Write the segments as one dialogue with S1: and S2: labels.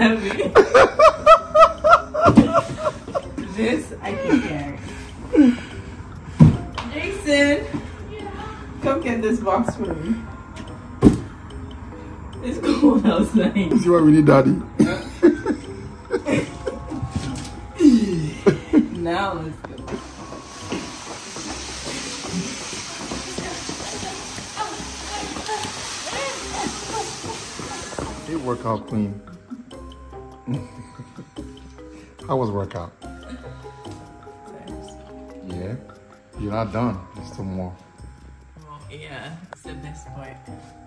S1: heavy. this I can carry. Jason, come get this box for me. It's cold outside.
S2: You see why we need daddy?
S1: Now let's go.
S2: Hey, workout queen. How was workout? Yeah. You're not done. There's still more.
S1: Well, yeah, it's the best part.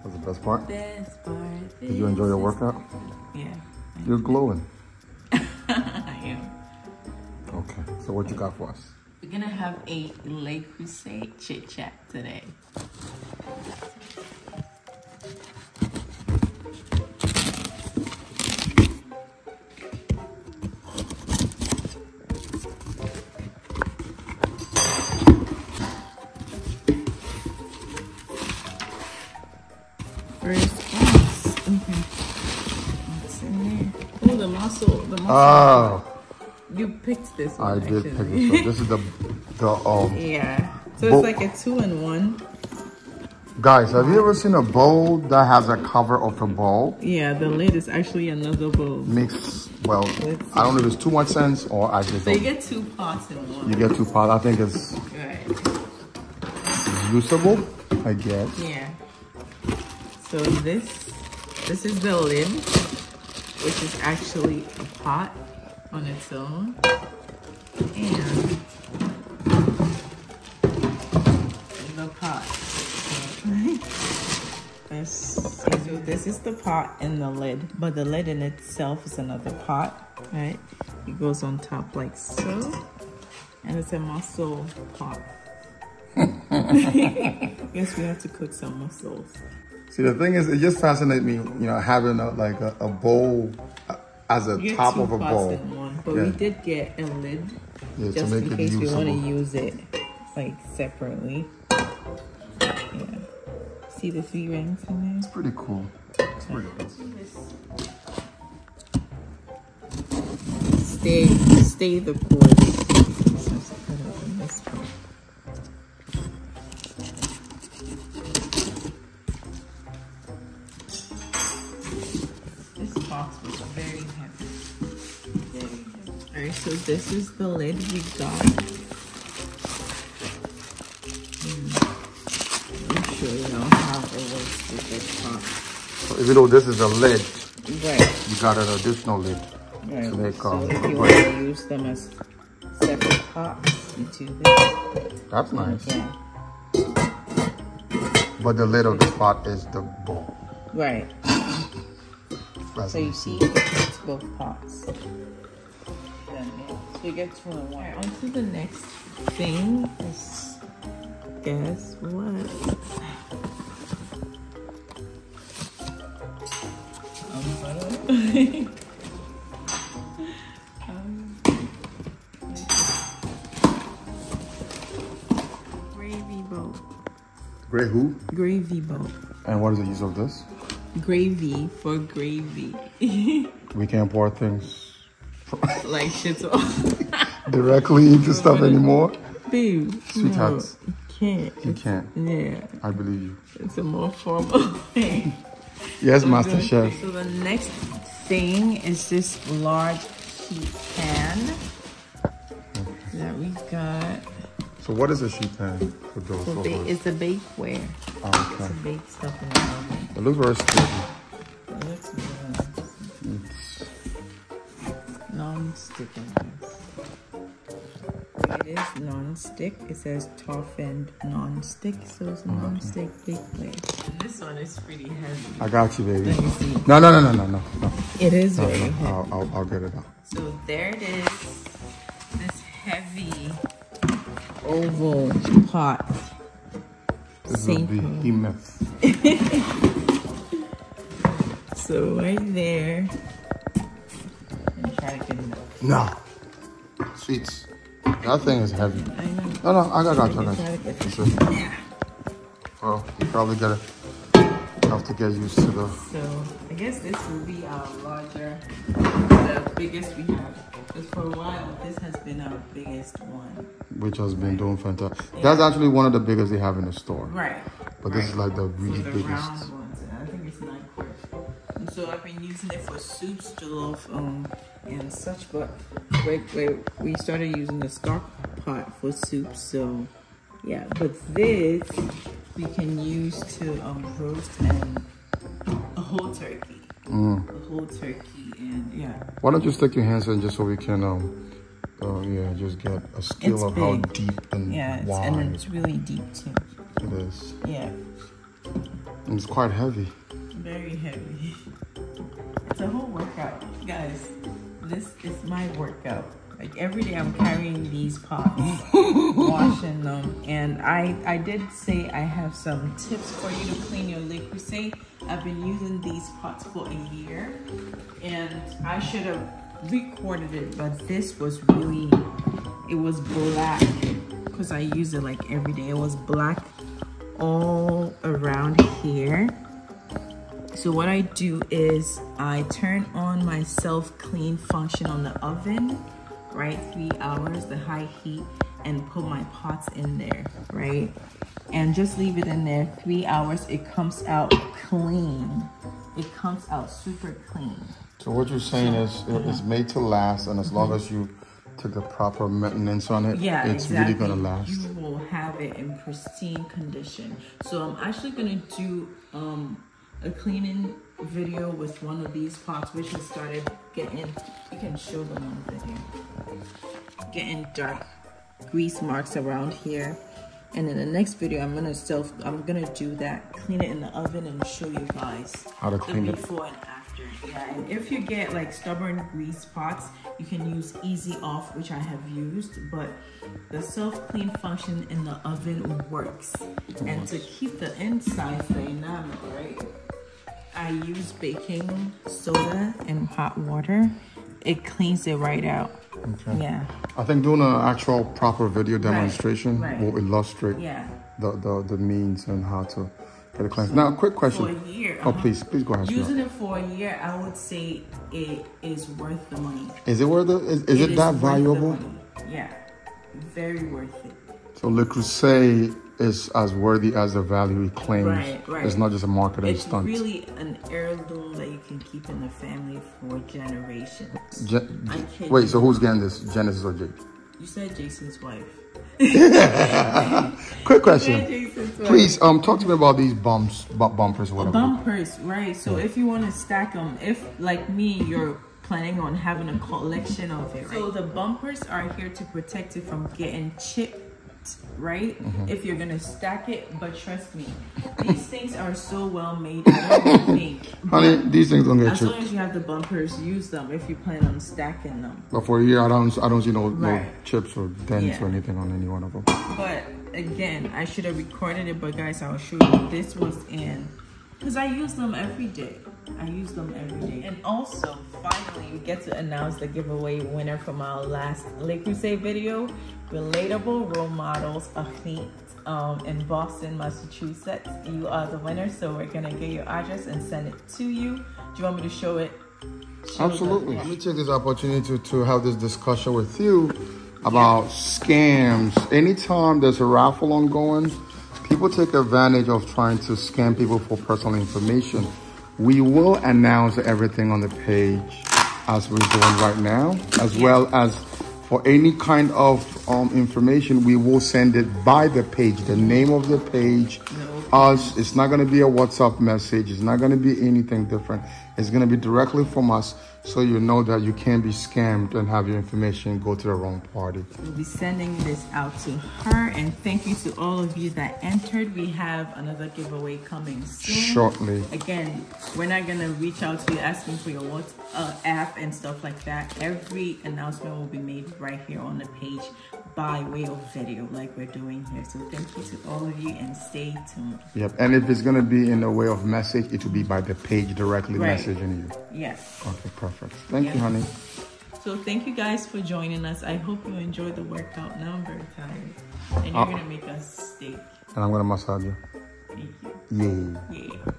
S2: What's the best part?
S1: Best part.
S2: Did you enjoy your workout?
S1: Yeah,
S2: You're glowing.
S1: I am.
S2: Okay. So what you got for us?
S1: We're gonna have a Le Creuset chit chat today. First class. Okay. What's in there? Oh, the muscle. The muscle.
S2: Oh,
S1: you picked this
S2: I
S1: one.
S2: did
S1: actually.
S2: pick this up. This is the the um
S1: Yeah. So it's like a two in one.
S2: guys. Have you ever seen a bowl that has a cover of a bowl?
S1: Yeah, the lid is actually another bowl.
S2: Makes well, I don't know if it's too much sense or I just
S1: So you get two pots in one.
S2: You get two pots. I think it's
S1: Right.
S2: usable. I guess.
S1: Yeah. So this this is the lid, which is actually a pot on its own. And the pot. This, so this is the pot and the lid, but the lid in itself is another pot, right? It goes on top like so, and it's a mussel pot. Guess we have to cook some mussels.
S2: See, the thing is, it just fascinates me, you know, having a, like a, a bowl uh, as a
S1: You get
S2: top of a bowl.
S1: one, but
S2: Yeah.
S1: we did get a lid
S2: Yeah,
S1: just in case we want to use it like separately. Yeah. See the three rings in there?
S2: It's pretty cool. It's pretty cool.
S1: Stay, stay the course. So this is the lid we got. Hmm. I'll show you how it works with this pot.
S2: So even though this is a lid,
S1: Right.
S2: you got an additional lid.
S1: Right.
S2: So they call
S1: so if you want to use them as separate pots, you do this.
S2: That's nice.
S1: Yeah.
S2: But the lid of the pot is the bowl.
S1: Right. So you see, it's both pots. Then, yeah. So you get two in one. On to the next thing is, guess what? Um, um, gravy boat.
S2: Great who?
S1: Gravy boat.
S2: And what is the use of this?
S1: Gravy for gravy.
S2: We can't pour things
S1: like shit's
S2: directly into stuff anymore.
S1: Babe,
S2: Sweethearts.
S1: no, you can't.
S2: You can't.
S1: Yeah,
S2: I believe you.
S1: it's a more formal thing.
S2: Yes, Master
S1: Okay,
S2: Chef.
S1: So the next thing is this large sheet pan that we've got.
S2: So what is a sheet pan for those? Who
S1: ba- it's a bakeware.
S2: Oh, okay.
S1: bake stuff in the oven.
S2: It looks very sticky.
S1: Non-stick in this. It is non-stick. It says toughened non-stick, so it's a mm-hmm. non-stick plate This one is pretty heavy.
S2: I got you, baby.
S1: Let me see.
S2: No, no, no, no, no, no, no.
S1: It is
S2: no,
S1: very
S2: no.
S1: heavy.
S2: I'll, I'll, I'll get it out.
S1: So there it is. This heavy oval pot.
S2: This is a
S1: Same
S2: behemoth.
S1: So right there.
S2: No. Sweets. That thing is heavy.
S1: I know.
S2: No, no, I got, I got you, I got
S1: it.
S2: Sure?
S1: Yeah.
S2: Well, you probably gotta have to get used to the.
S1: So I guess this will be our larger, the biggest we have. Because for a while, this has been our biggest one.
S2: Which has been doing fantastic. That's actually one of the biggest they have in the store.
S1: Right.
S2: But this is like the really
S1: the
S2: biggest.
S1: Using it for soups, jollof, um, and such. But we, we, we started using the stock pot for soup. So yeah, but this we can use to um, roast and a whole turkey.
S2: Mm.
S1: A whole turkey and yeah.
S2: Why don't you stick your hands in just so we can, um, uh, yeah, just get a skill
S1: It's
S2: of how deep and
S1: Yeah, it's,
S2: wide
S1: and it's really deep too.
S2: it is.
S1: Yeah,
S2: And it's quite heavy.
S1: very heavy. A whole workout, guys. This is my workout. Like every day, I'm carrying these pots, washing them, and I I did say I have some tips for you to clean your Le Creuset. I've been using these pots for a year, and I should have recorded it, but this was really it was black because I use it like every day. It was black all around here. So what I do is I turn on my self-clean function on the oven, right? Three hours, the high heat, and put my pots in there, right? And just leave it in there three hours. It comes out clean. It comes out super clean.
S2: So what you're saying is it- it's made to last, and as long as you take the proper maintenance on it,
S1: Yeah,
S2: it's
S1: exactly.
S2: really gonna last.
S1: You will have it in pristine condition. So I'm actually gonna do um, a cleaning video with one of these pots, which has started getting. You can show them on video. Getting dark grease marks around here. And in the next video, I'm gonna self. I'm gonna do that. Clean it in the oven and show you guys
S2: How to clean it.
S1: before and after. Yeah, and if you get like stubborn grease pots, you can use Easy Off, which I have used, but the self clean function in the oven works. And to keep the inside enamel, right? I use baking soda and hot water. It cleans it right out.
S2: Okay.
S1: Yeah,
S2: I think doing an actual proper video demonstration
S1: right.
S2: will illustrate
S1: yeah.
S2: the, the, the means and how to get it cleansed. Now, quick question.
S1: For a year.
S2: Oh,
S1: uh-huh.
S2: please, please go ahead.
S1: Using it for a year, I would say it is worth the money.
S2: Is it worth it? Is, is it, that valuable?
S1: Yeah, very worth it.
S2: So Le Creuset is as worthy as the value it claims.
S1: Right, right.
S2: It's not just a marketing
S1: It's
S2: stunt.
S1: really an heirloom that you can keep in the family for generations.
S2: Je-
S1: I kid
S2: wait, so who's getting this? Genesis or Jake?
S1: You said Jason's wife.
S2: Quick question.
S1: said Jason's wife.
S2: Please, um, talk to me about these bumps, bu- bumpers, or whatever.
S1: Bumpers, right? So if you want to stack them, if like me, you're planning on having a collection of it, right? So the bumpers are here to protect it from getting chipped, right?
S2: Mm-hmm.
S1: If you're gonna stack it, but trust me, these things are so well made. I don't think.
S2: Honey, these things don't get
S1: As long as you have the bumpers, use them if you plan on stacking them.
S2: But for a year, I don't, I don't see no, no chips or dents
S1: Yeah.
S2: or anything on any one of them.
S1: But again, I should have recorded it, but guys, I'll show you. This was in, because I use them every day. I use them every day. And also, finally, we get to announce the giveaway winner from our last Le Creuset video. Relatable Role Models of Heat um, in Boston, Massachusetts. You are the winner, so we're gonna get your address and send it to you. Do you want me to show it? Show?
S2: Absolutely. Let me take this opportunity to, to have this discussion with you about scams. Anytime there's a raffle ongoing, people take advantage of trying to scam people for personal information. We will announce everything on the page as we're doing right now, as well as for any kind of um, information, we will send it by the page, the name of the page, us. It's not going to be a WhatsApp message. It's not going to be anything different. It's going to be directly from us so you know that you can't be scammed and have your information go to the wrong party.
S1: We'll be sending this out to her. And thank you to all of you that entered. We have another giveaway coming soon.
S2: Shortly.
S1: Again, we're not gonna reach out to you asking for your what uh, app and stuff like that. Every announcement will be made right here on the page by way of video, like we're doing here. So thank you to all of you, and stay tuned.
S2: Yep. And if it's going to be in the way of message, it will be by the page directly
S1: Right.
S2: messaging you.
S1: Yes.
S2: Okay, perfect. Thank
S1: Yeah.
S2: you, honey.
S1: So thank you guys for joining us. I hope you enjoyed the workout. Now I'm very tired. And you're
S2: Uh,
S1: gonna make us steak.
S2: And I'm gonna massage you.
S1: Thank you.
S2: Yeah.
S1: Yeah.